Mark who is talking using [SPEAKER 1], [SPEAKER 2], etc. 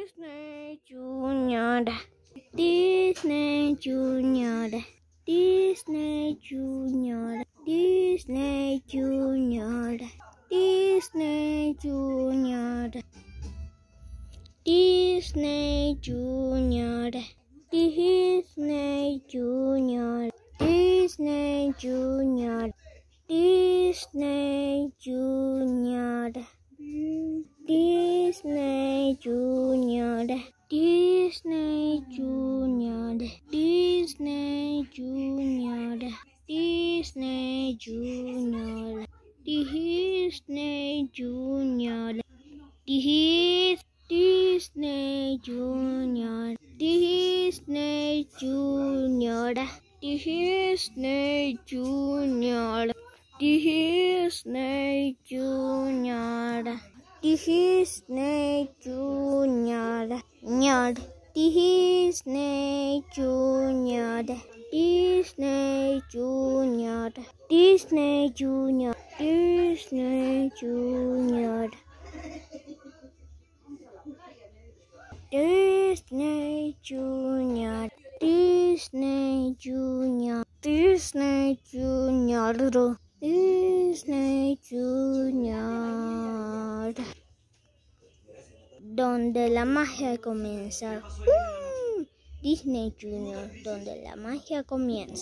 [SPEAKER 1] Disney Junior. Disney Junior. Disney Junior. Disney Junior. Disney Junior. Disney Junior. Disney Junior. Disney Junior. Disney Junior. Junior. Disney Junior. Disney Junior. Disney Junior. Disney Junior. Disney Junior. Disney Junior. Disney Junior. Disney Junior tihi snake junior nyard tihi snake junior Disney Junior Disney Junior. Disney Junior. Disney Junior. Disney Junior. Disney Junior. Disney Junior. Donde la magia comienza. ¡Uh! Disney Junior, donde la magia comienza.